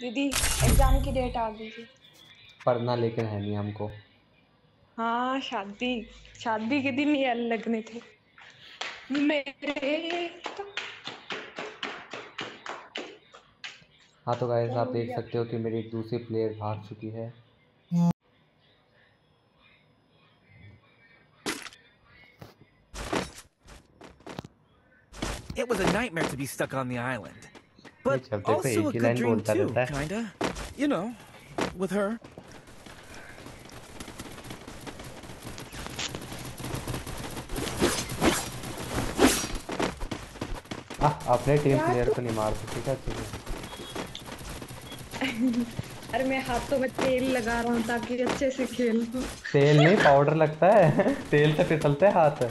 दीदी एग्ज़ाम की डेट आ गई थी। पढ़ना लेकिन है नहीं हमको। हाँ शादी शादी के दिन ये लगने थे। मेरे तो हाँ तो गाइस आप देख सकते हो कि मेरी एक दूसरी प्लेयर भाग चुकी है। It was a nightmare to be stuck on the island. But also a good dream too, kinda. You know, with her. हाँ अपने टीम प्लेयर को नहीं मार सकती क्या? चीज़ अरे मैं हाथों में तेल लगा रहा हूँ ताकि अच्छे से खेल तेल नहीं पाउडर लगता है। तेल से फिसलते हैं हाथ।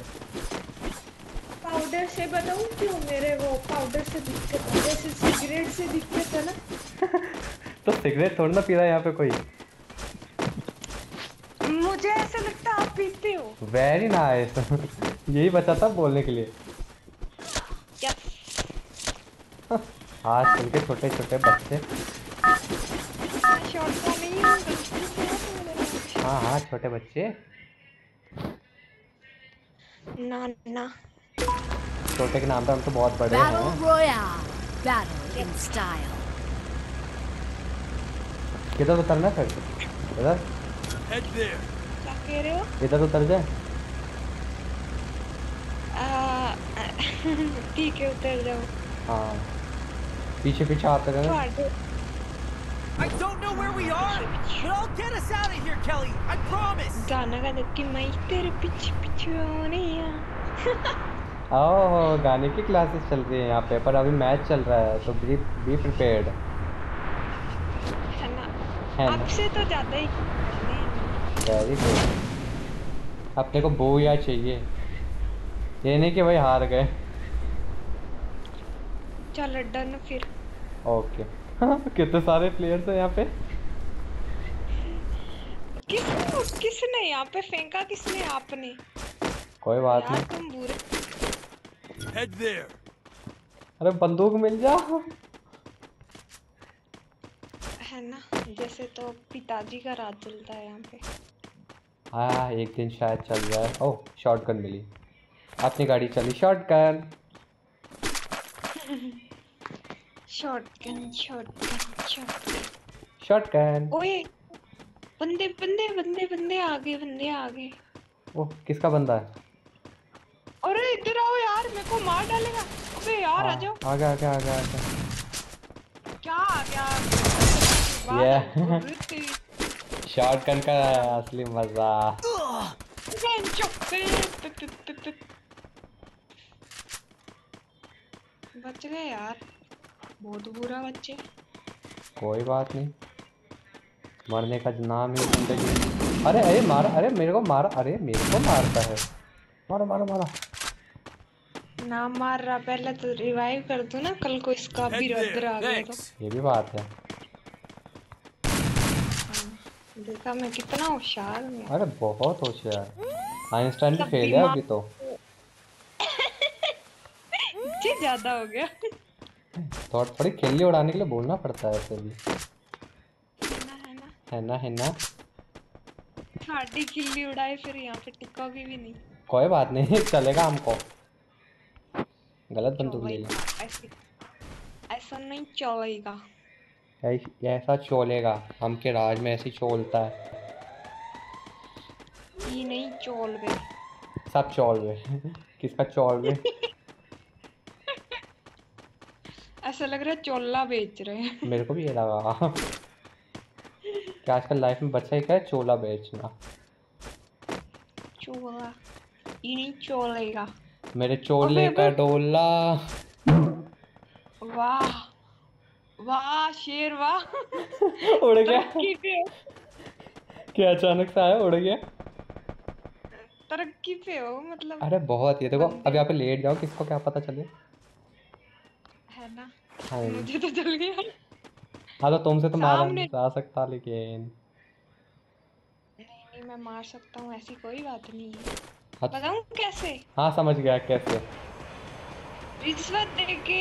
से बताऊँ क्यों? मेरे वो पाउडर से दिक्कत है जैसे सिगरेट से दिक्कत है ना। तो सिगरेट थोड़ी ना पी रहा है यहाँ पे कोई। मुझे ऐसा लगता है आप पीते हो। वेरी नाइस यही बचा था बोलने के लिए। क्या? आजकल के छोटे छोटे बच्चे। है है हाँ हाँ छोटे बच्चे। ना ना छोटे के नाम पे हम तो बहुत बड़े हैं। किधर उतरना फिर? इधर। इधर उतर जाए। ठीक है उतर जाओ। हाँ। पीछे पीछे आते रहना I don't know where we are, but I'll get us out of here, Kelly. I promise. गाना गा दे कि तेरे पीछे पीछे आने हैं। ओह गाने की क्लासेस चल रही है यहाँ पे पर अभी मैच चल रहा है तो बी बी प्रिपेयर्ड है ना? आपसे तो ज़्यादा ही वेरी गुड अपने को बो या चाहिए। ये नहीं कि भाई हार गए। चल डन फिर। ओके कितने सारे प्लेयर्स हैं यहाँ पे? किस किसने यहाँ पे फेंका? किसने आपने? कोई बात नहीं। तुम बुरे Head there. अरे बंदूक मिल जा। है ना जैसे तो पिताजी का राज चलता है यहाँ पे। हाँ एक दिन शायद चल जाए। ओह शॉटगन मिली। अपनी गाड़ी चली। Shotgun shotgun shotgun shotgun shotgun ओए बंदे बंदे बंदे बंदे आ गए बंदे आ गए ओह किसका बंदा है? अरे इधर आओ यार मेरे को मार डालेगा। अबे यार आ जाओ आ गया आ गया आ गया। क्या आ गया? ये शॉटगन का असली मज़ा। बच गए यार। बहुत बुरा बच्चे। कोई बात नहीं। मरने का नाम ही ज़िंदगी। अरे अरे मारा अरे मेरे को मारा अरे मेरे को मारता है। मारो मारो मारो। ना मार रहा पहले तो रिवाइव कर दो ना कल को इसका भी रद्द आ गया तो ये भी बात है। देखा मैं कितना होशियार हूँ अरे बहुत होशियार। आइंस्टाइन भी फेल है अभी तो। जी ज़्यादा हो गया। थोड़ी थोड़ी खिल्ली उड़ाने के लिए बोलना पड़ता है ऐसे भी। है ना है ना। है ना है ना। साड़ी खिल्ली उड़ाए फिर यहाँ पे टिकोगी भी नहीं। कोई बात नहीं चलेगा हमको। गलत बंदूक ले चलेगा, ऐसे नहीं चलेगा। ऐसा चोलेगा हम के राज में ऐसे चोलता है। ये नहीं चोल गए सब चोल गए किसका चोल गए ऐसा लग रहा है चोला बेच रहे हैं। मेरे को भी ये लगा। कि आजकल लाइफ में बच्चा ही क्या है चोला बेचना? चोला ये नहीं चोलेगा। मेरे चोले का डोला। वाह वाह शेर वाह। उड़ गया। क्या अचानक से आया? उड़ गया। तरक्की पे हो मतलब अरे बहुत ये देखो अब यहाँ पे लेट जाओ किसको क्या पता चले। है ना? हाँ। मुझे तो चल गया। हाँ तो तुमसे तो मारा नहीं जा सकता लेकिन नहीं नहीं मैं मार सकता हूँ ऐसी कोई बात नहीं हाँ, बताऊँ कैसे? हाँ समझ गया कैसे? रिश्वत देके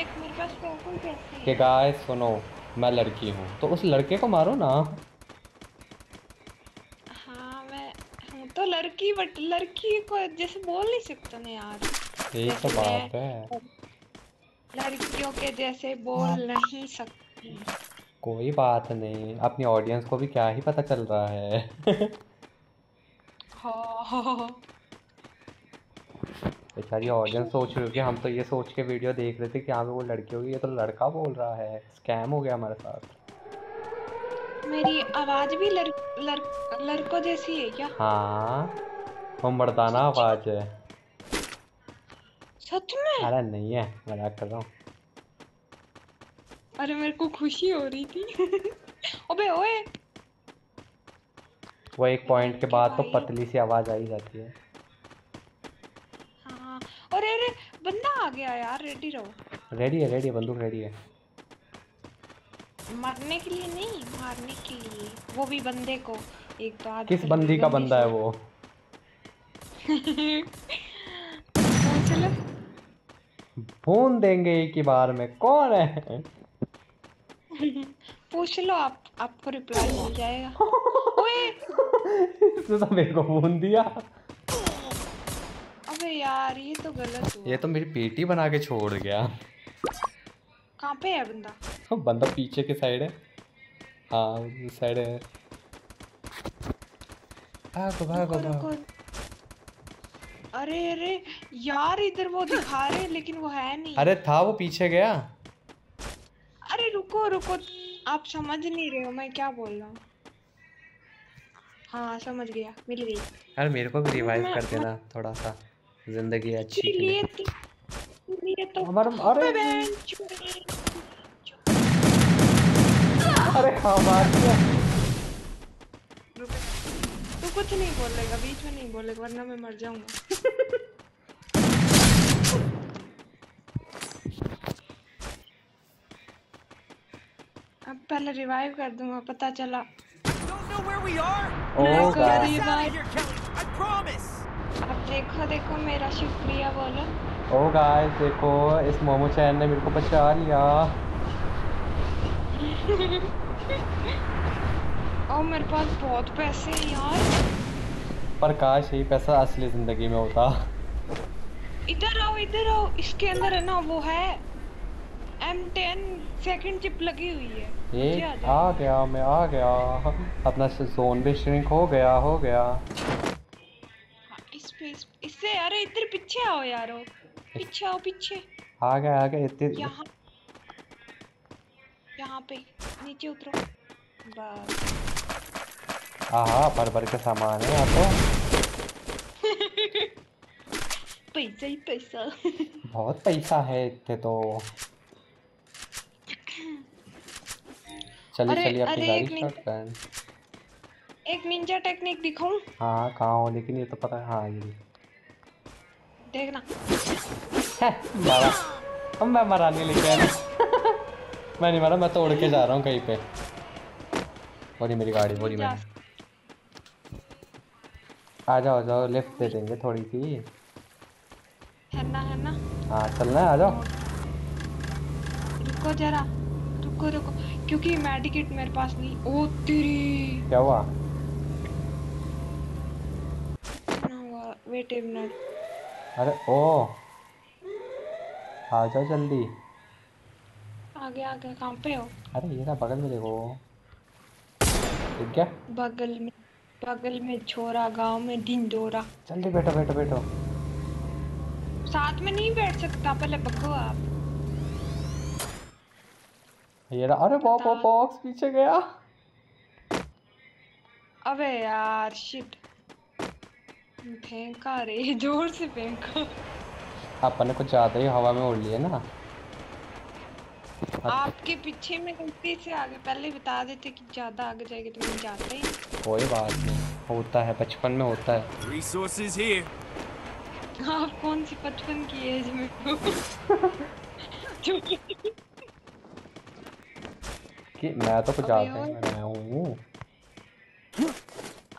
एक मेरे पास पैसे कैसे कि गाइस सुनो मैं लड़की हूँ तो उस लड़के को मारो ना। हाँ मैं हूँ तो लड़की बट लड़की को जैसे बोल नहीं सकता ना यार। यही तो बात है। लड़कियों के जैसे बोल नहीं सकती। कोई बात नहीं अपनी ऑडियंस को भी क्या ही पता चल रहा हो। बेचारी ऑडियंस सोच रही होगी हम तो ये सोच के वीडियो देख रहे थे कि हाँ वो लड़की होगी ये तो लड़का बोल रहा है। स्कैम हो गया हमारे साथ। मेरी आवाज़ भी लड़, लड़, लड़कों जैसी है क्या? हाँ वो मर्दाना आवाज़ है। सच में? अरे नहीं है मज़ाक कर रहा हूँ। अरे मेरे को खुशी हो रही थी। अबे ओए। वो एक पॉइंट के बाद तो पतली सी आवाज़ आ ही जाती है। हाँ अरे अरे बंदा आ गया यार रेडी रहो। रेडी है रेडी है बंदूक रेडी है। मरने के लिए नहीं मारने के लिए। वो भी बंदे को एक तो आदमी किस बंदी का बंदा है वो? चलो। भून देंगे एक ही बार में कौन है? पूछ लो आप आपको रिप्लाई मिल जाएगा। ओए तो मेरे को भून दिया। अबे यार ये तो गलत हुआ। ये तो मेरी पेटी बना के छोड़ गया। कहाँ पे है बंदा? तो बंदा पीछे की साइड है। हाँ साइड है। भागो भागो भागो। अरे अरे यार इधर वो दिखा रहे लेकिन वो है नहीं। अरे था वो पीछे गया? अरे रुको रुको। आप समझ नहीं रहे हो मैं क्या बोल रहा हूँ। हाँ समझ गया मिल गई। अरे मेरे को भी रिवाइव कर देना थोड़ा सा ज़िंदगी अच्छी के लिए लिए तो तो हमारा अरे! अरे हाँ तू कुछ नहीं बोलेगा बीच में नहीं बोलेगा वरना मैं मर जाऊँगा। अब पहले रिवाइव कर दूँगा पता चला। Know where we are? ओ मैं Get guys us out of here, Kelly. I promise. अब देखो देखो मेरा शुक्रिया बोलो। ओ गाइस देखो इस मोमो चैन ने मेरे को बचा लिया। और मेरे पास बहुत पैसे हैं यार। पर काश यही पैसा असली ज़िंदगी में होता। इधर आओ इधर आओ। इसके अंदर है ना वो है। M10 सेकंड चिप लगी हुई है। ये आ गया मैं आ गया। अपना जोन भी श्रिंक हो गया हो गया। इस पे इस, इससे अरे इधर पीछे आओ यारो। पीछे आओ पीछे। आ गया आ गया इतने यहाँ यहाँ पे नीचे उतरो। बस। आहा भर भर के सामान है तो पैसा ही पैसा। बहुत पैसा है इतने तो। चलिए चलिए अपनी गाड़ी स्टार्ट करें। एक निंजा टेक्निक दिखाऊँ? हाँ कहाँ हो? लेकिन ये तो पता है। हाँ ये देखना। है, मारा अब मैं मराने लेके आया। मैं नहीं मारा मैं तोड़ के जा रहा हूँ कहीं पे। बोली मेरी गाड़ी जा। मेरी। आ जाओ जाओ लिफ्ट दे देंगे थोड़ी सी। है ना है ना हाँ चलना है आ जाओ। रुको जरा। रुको रुको। क्योंकि मेडिकेट मेरे पास नहीं ओ तेरी। क्या हुआ? ना हुआ वेट ए मिनट अरे ओ। आ जाओ जल्दी। आगे आगे कहाँ पे हो? अरे ये ना बगल में देखो। ठीक क्या बगल में बगल में छोरा गाँव में ढिंडोरा। जल्दी बैठो बैठो बैठो। साथ में नहीं बैठ सकता पहले बको आप। ये रहा अरे बॉ बता। बॉक्स पीछे गया। अबे यार शिट फेंका रे ज़ोर से फेंका। अपन ने कुछ ज़्यादा ही हवा में उड़ लिए ना। आपके पीछे में गलती से आगे पहले बता देते कि ज़्यादा आगे जाएगी तो मैं जाता ही कोई बात नहीं। होता है बचपन में होता है। Resources here. आप कौन सी बचपन की एज में? हो कि मैं तो पचास में मैं हूँ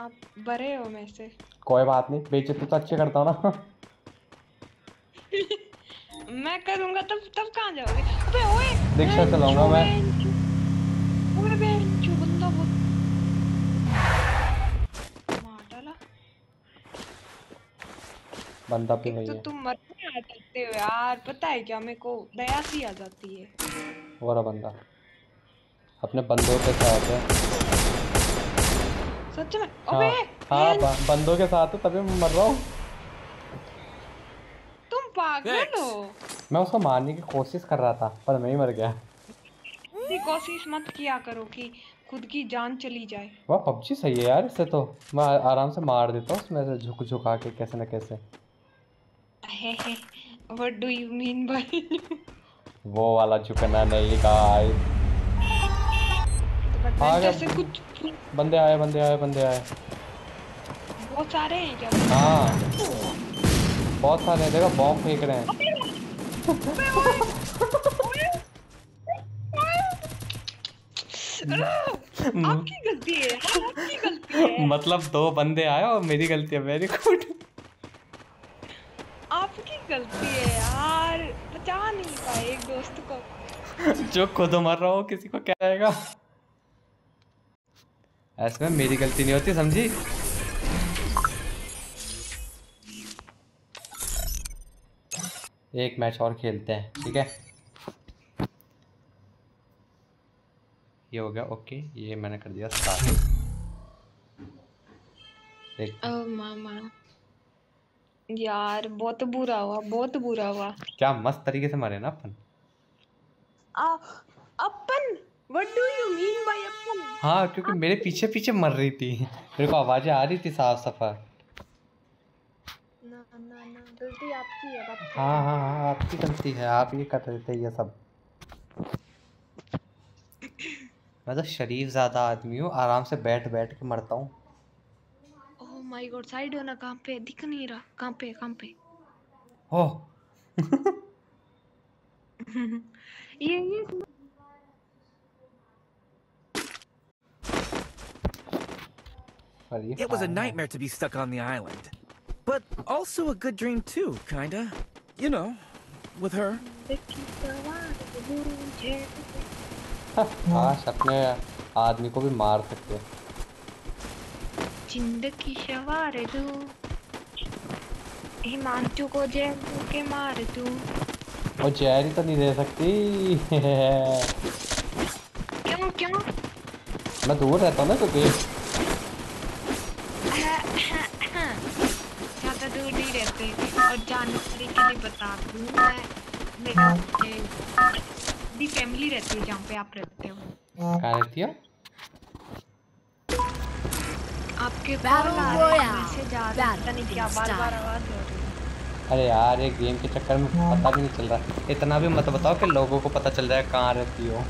आप बड़े हो मेरे से। कोई बात नहीं बेचे तो अच्छे करता हूँ ना। मैं करूँगा तब तब कहाँ जाओगे? अबे ओए रिक्शा चलाऊँगा मैं। ओए बहन चुगंदा बहुत मार डाला। बंदा पे नहीं तो है। तुम मरने आ सकते हो यार पता है क्या? मेरे को दया सी आ जाती है। वो बंदा। अपने बंदों के साथ है। सच में? हाँ। अबे हाँ बंदों के साथ हूँ तभी मैं मर रहा हूँ। तुम पागल हो। मैं उसको मारने की कोशिश कर रहा था पर मैं ही मर गया। कोशिश मत किया करो कि खुद की जान चली जाए। वाह पबजी सही है यार इससे तो मैं आराम से मार देता हूँ उसमें से झुक झुका के कैसे न कैसे। What do you mean by वो वाला झुकना नहीं गाइस आ गया। कुछ बंदे आए बंदे आए बंदे आए। बहुत सारे हैं क्या? हाँ। बहुत सारे हैं, देखो बॉम्ब फेंक रहे हैं। आपकी गलती है आपकी गलती है। मतलब दो बंदे आए और मेरी गलती है। वेरी गुड आपकी गलती है यार। बचा नहीं पाए एक दोस्त को। जो खुद मर रहा हो किसी को क्या आएगा? ऐसे में मेरी गलती नहीं होती समझी? एक मैच और खेलते हैं ठीक है? ये हो गया ओके ये मैंने कर दिया स्टार्ट ओ मामा। यार बहुत बुरा हुआ बहुत बुरा हुआ। क्या मस्त तरीके से मारे ना अपन? आ, अपन what do you mean by अपन हाँ क्योंकि मेरे पीछे पीछे मर रही थी। मेरे को आवाज़ें आ रही थी साफ़ सफ़ा ना ना ना गलती आपकी है बात हाँ हाँ हाँ आपकी गलती है आप ये कर रहे थे ये सब। मैं तो शरीफ ज़्यादा आदमी हूँ आराम से बैठ बैठ के मरता हूँ। ओह माय गॉड साइड होना कहाँ पे दिख नहीं रहा। कहाँ पे कहाँ पे। हो ये ये It was a fine है। nightmare to be stuck on the island. But also a good dream too, kinda. You know, with her. काश अपने आदमी को भी मार सकते जिंदगी सवार दू हिमांशु को जेल के मार दू और जैरी तो नहीं दे सकती क्यों क्यों मैं दूर रहता हूँ ना क्योंकि और जानकारी के लिए बता दूँ मैं मेरा दी फैमिली रहती है जहाँ पे आप रहते हो। कहाँ रहती हो? आपके हैं Royale. मैसेज आ रहे हैं पता नहीं क्या बार बार आवाज़ हो रही है। अरे यार ये गेम के चक्कर में पता भी नहीं चल रहा। इतना भी मत बताओ कि लोगों को पता चल जाए कहाँ रहती हो।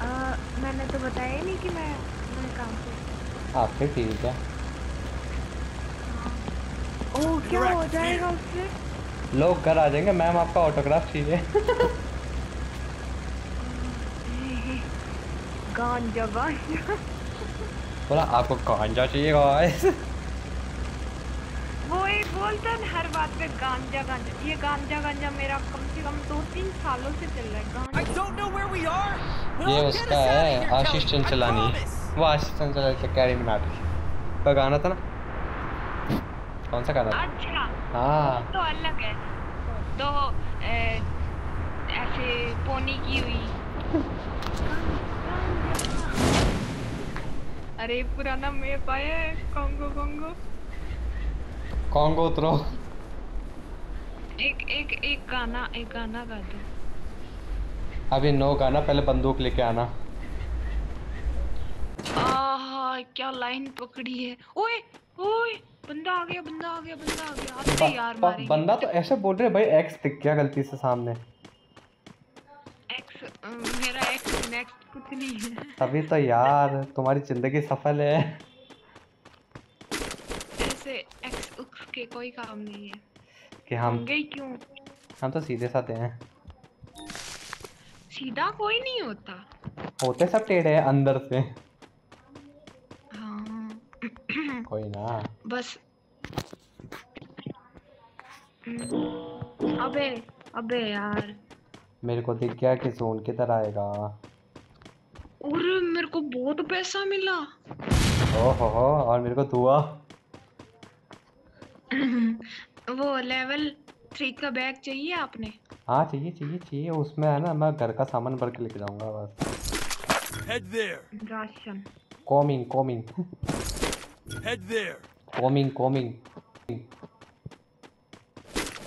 आ, मैंने तो बताया नहीं कि मैं मैं कहाँ पे हाँ फिर ठीक है ओ क्या हो जाएगा उससे। लोग घर आ जाएँगे मैम आपका ऑटोग्राफ चाहिए। गांजा गांजा। बोला आपको गांजा चाहिए गाइस वो एक बोलता है हर बात पे गांजा गांजा। ये गांजा गांजा मेरा कम से कम दो तीन सालों से चल रहा है गांजा। ये उसका है आशीष चंचलानी। वो आशीष चंचलानी का कैरी मिनाटी का गाना था ना? कौन सा गाना? अच्छा। हाँ। तो अलग है। तो ए, ऐसे पोनी की हुई। अरे पुराना मैप आया है कॉन्गो कॉन्गो। कौन उतरो। एक एक एक गाना एक गाना गा दो। अभी नो गाना पहले बंदूक लेके आना। आहा क्या लाइन पकड़ी है। ओए ओए बंदा आ गया बंदा आ गया बंदा आ गया। आपसे यार मारेंगे। बंदा तो ऐसे बोल रहे भाई एक्स दिख गया गलती से सामने। एक्स मेरा एक्स नेक्स्ट कुछ नहीं है। तभी तो यार तुम्हारी ज़िंदगी सफल है। ऐसे एक्स उक्स के कोई काम नहीं है। कि हम ही क्यों? हम तो सीधे साधे हैं। सीधा कोई नहीं होता। होते सब टेढ़े हैं अंदर से। कोई ना बस अबे अबे यार मेरे को दिख गया कि जोन किधर आएगा और मेरे को बहुत पैसा मिला ओहो हो और मेरे को दुआ वो लेवल थ्री का बैग चाहिए आपने हाँ चाहिए चाहिए चाहिए उसमें है ना मैं घर का सामान भर के लेके जाऊँगा बस ration coming coming Head there. Coming coming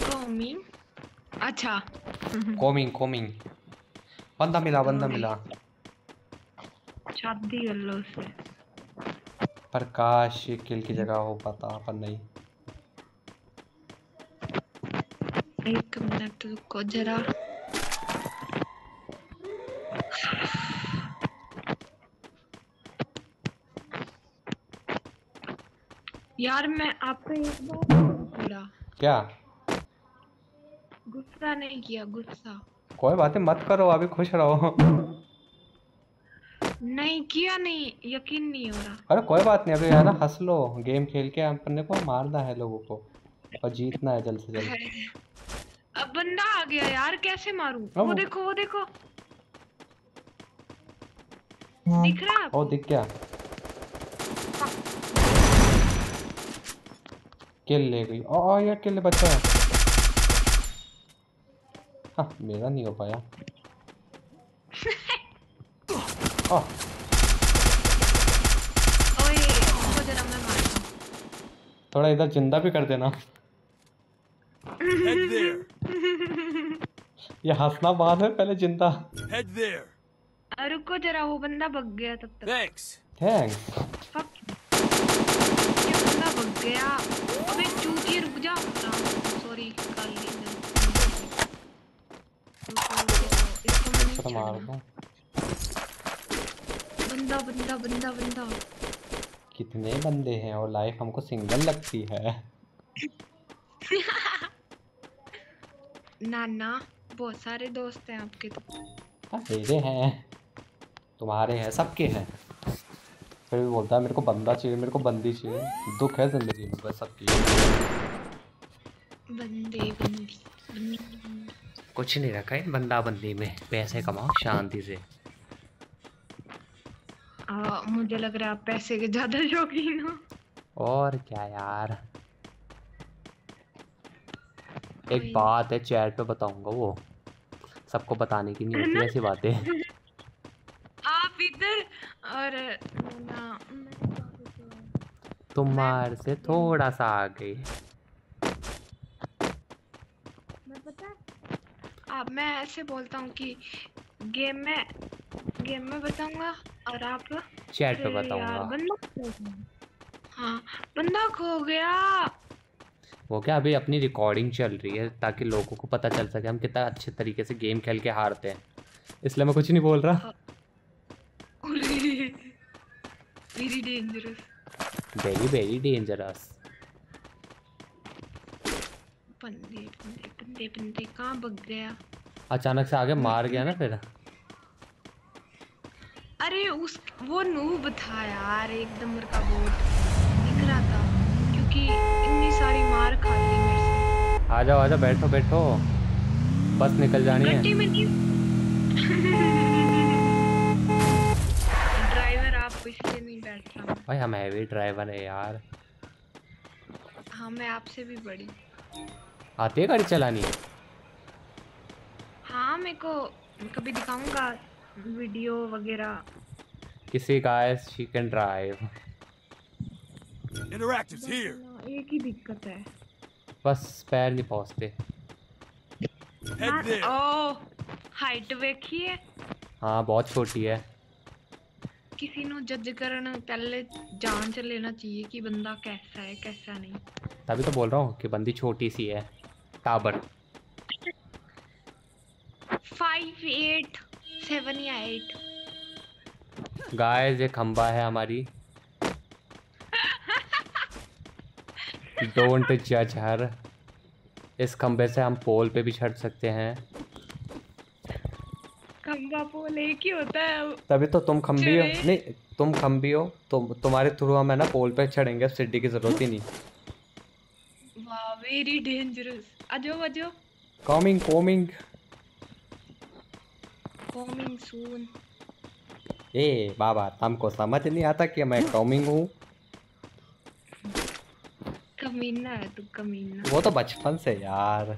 कौमी अच्छा कॉमिंग कॉमिंग बंदा मिला बंदा मिला शादी कर लो उससे प्रकाश ये किल की जगह हो पाता पर नहीं एक मिनट रुको जरा यार मैं आपको एक बार बोला। क्या? गुस्सा नहीं किया गुस्सा। कोई बात मत करो अभी खुश रहो। नहीं किया नहीं यकीन नहीं हो रहा। अरे कोई बात नहीं अभी है ना हंस लो। गेम खेल के अपने को मारना है लोगों को और जीतना है जल्द से जल्द। अब बंदा आ गया यार कैसे मारूं? वो वो- देखो वो देखो। दिख रहा है ओ दिख गया किल ले गई। ओ ओ ये किल बचा। है हाँ मेरा नहीं हो पाया। ओ हूँ। थोड़ा इधर ज़िंदा भी कर देना। ये हंसना बाद है पहले ज़िंदा। रुको जरा वो बंदा भग गया तब तक. थैंक्स ये बंदा भग गया अबे चूतिए रुक जा सॉरी कर ली मैंने। रुको, रुको, तो मार। दो बंदा बंदा बंदा बंदा कितने बंदे हैं और लाइफ हमको सिंगल लगती है। ना ना बहुत सारे दोस्त हैं आपके तो। हाँ, मेरे हैं। तुम्हारे हैं सबके हैं। फिर भी बोलता है मेरे को बंदा चाहिए मेरे को बंदी चाहिए। दुख है ज़िंदगी में बस सबकी। बंदे बंदी बंदी बंदी। कुछ नहीं रखा है बंदा बंदी में पैसे कमाओ शांति से। आ, मुझे लग रहा है आप पैसे के ज़्यादा शौकीन हो। और क्या यार। एक बात है चैट पे बताऊँगा वो। सबको बताने की नहीं होती ऐसी बातें। आप इधर और तुम्हारे से थोड़ा सा आगे। मैं पता है अब मैं ऐसे बोलता हूँ कि गेम में गेम में बताऊँगा और आप चैट पे बताऊँगा। बंदा हाँ बंदा खो गया। वो क्या अभी अपनी रिकॉर्डिंग चल रही है ताकि लोगों को पता चल सके हम कितना अच्छे तरीके से गेम खेल के हारते हैं। इसलिए मैं कुछ नहीं बोल रहा। Very dangerous very very dangerous बंदे बंदे बंदे बंदे कहाँ भग गया? अचानक से आगे मार गया ना फिर? अरे उस वो नूब था यार एक नंबर का बोट। दिख रहा था क्योंकि इतनी सारी मार खा ली मेरे से। आ जाओ आ जाओ बैठो बैठो। बस निकल जानी है। ड्राइवर आप इसलिए नहीं बैठ रहा। भाई हम हैवी ड्राइवर है यार। हाँ मैं आपसे भी बड़ी। आती है गाड़ी चलानी हाँ मेरे को कभी दिखाऊंगा वीडियो वगैरह किसी guys she can drive Interactives here. एक ही दिक्कत है बस पैर नहीं पहुंचते Head there. ओ हाइट देखिए हाँ बहुत छोटी है किसी ਨੂੰ ਜੱਜ ਕਰਨ ਪਹਿਲੇ ਜਾਂਚ ਲੈਣਾ चाहिए कि बंदा कैसा है कैसा नहीं तभी तो बोल रहा हूँ कि बंदी छोटी सी है टाबर फाइव एट सेवन या एट गाइस ये खंबा है हमारी। डोंट जज हर इस खंबे से हम पोल पे भी चढ़ सकते हैं। खंबा पोल एक ही होता है। तभी तो तुम खंबी हो। नहीं तुम खंबी हो। तुम तुम्हारे थ्रू हम है ना पोल पे चढ़ेंगे सीढ़ी की ज़रूरत ही नहीं। वेरी डेंजरस आजो आजो कमिंग कमिंग कमिंग सून ए बाबा तुमको समझ नहीं आता कि मैं कमिंग हूँ? कमीना है तू कमीना वो तो बचपन से यार।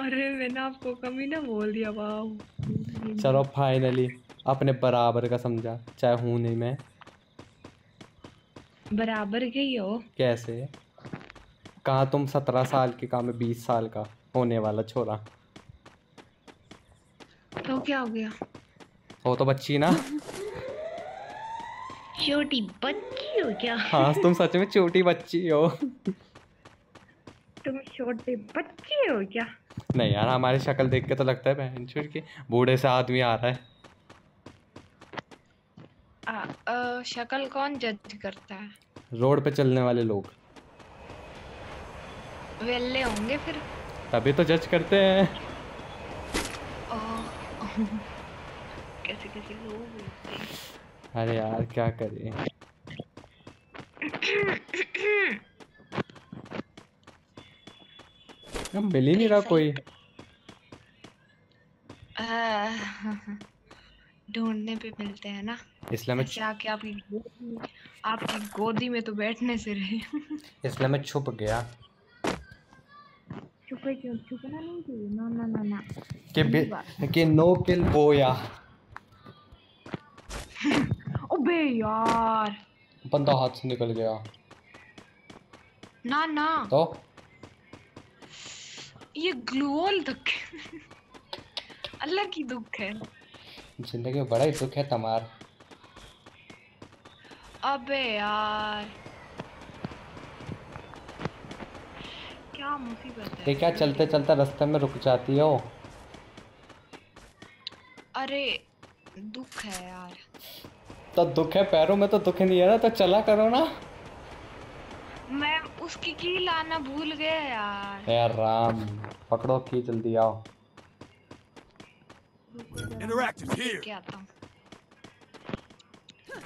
अरे मैंने आपको कमीना बोल दिया वाह चलो फाइनली अपने बराबर का समझा चाहे हूँ नहीं मैं। बराबर के ही हो। कैसे? कहाँ तुम सत्रह साल की कहाँ मैं बीस साल का होने वाला छोरा? तो क्या हो गया? वो तो बच्ची ना? छोटी बच्ची हो क्या? हाँ तुम सच में छोटी बच्ची हो। तुम छोटे बच्चे हो क्या? नहीं यार हमारी शक्ल देख के तो लगता है बहन छोड़ के बूढ़े से आदमी आ रहा है। आ, अ, शक्ल कौन जज करता है? रोड पे चलने वाले लोग। वेले होंगे फिर। तभी तो जज करते हैं। ओ, कैसे कैसे लोग अरे यार क्या करें? मिल ही नहीं रहा कोई? ढूँढने पे मिलते हैं ना। इसलिए मैं आके आपकी आपकी गोदी में तो बैठने से रहे। इसलिए मैं छुप गया। छुपे क्यों छुपना नहीं चाहिए ना ना ना ना कि बे, नो किल बोया अबे यार बंदा हाथ से निकल गया ना ना तो ये ग्लूअल दुख अलग ही दुख है ज़िंदगी में बड़ा ही दुख है तमार अबे यार क्या मुसीबत है? ये क्या चलते चलते रास्ते में रुक जाती हो। अरे दुख है यार। तो दुख है पैरों में तो दुख नहीं है ना तो चला करो ना। मैं उसकी की लाना भूल गया यार। यार राम पकड़ो की जल्दी आओ. क्या आता हूँ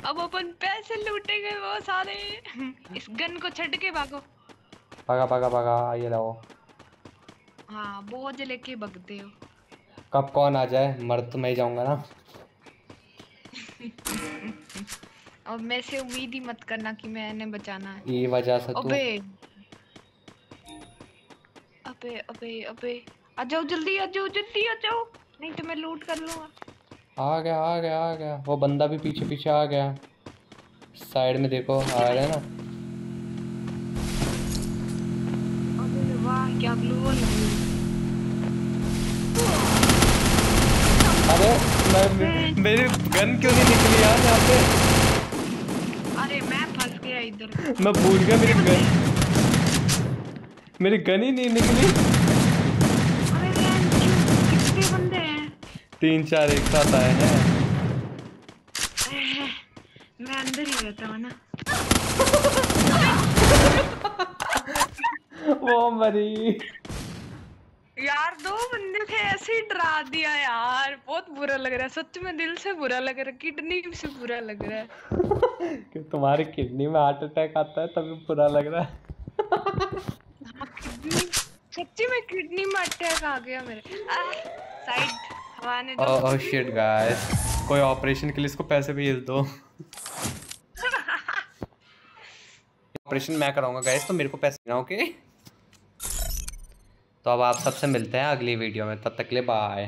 अब अपन पैसे लूटेंगे वो सारे। इस गन को छड़ के भागो। भागा भागा भागा ये रहो हाँ बोझ लेके भगते हो। कब कौन आ जाए मर तो मैं ही जाऊँगा ना। और मैं से उम्मीद ही मत करना कि मैंने बचाना है। ये वजह से तू अबे। अबे अबे अबे। आ जाओ जल्दी आ जाओ जल्दी आ जाओ। नहीं तो मैं लूट कर लूँगा। आ गया आ गया आ गया। वो बंदा भी पीछे पीछे आ गया। साइड में देखो आ रहे हैं ना। मैं मेरी गन क्यों नहीं निकली यार यहाँ पे? अरे मैं फंस गया इधर। मैं भूल गया मेरी गन। मेरी गन ही नहीं निकली। कितने बंदे हैं? तीन चार एक साथ आए हैं। मैं अंदर ही रहता हूँ ना। वो मरी। यार दो बंदे थे ऐसे ही डरा दिया यार। बहुत बुरा लग रहा है सच में दिल से बुरा लग रहा है किडनी से बुरा लग रहा है। कि तुम्हारी किडनी में हार्ट अटैक आता है तभी बुरा लग रहा है। हाँ, किडनी सच्ची में किडनी में अटैक आ गया मेरे। साइड हवा ने दो। ओह शिट गाइस कोई ऑपरेशन के लिए इसको पैसे भेज दो। ऑपरेशन मैं कराऊँगा गाइस तो मेरे को पैसे देना ओके तो अब आप सबसे मिलते हैं अगली वीडियो में तब तक के लिए बाय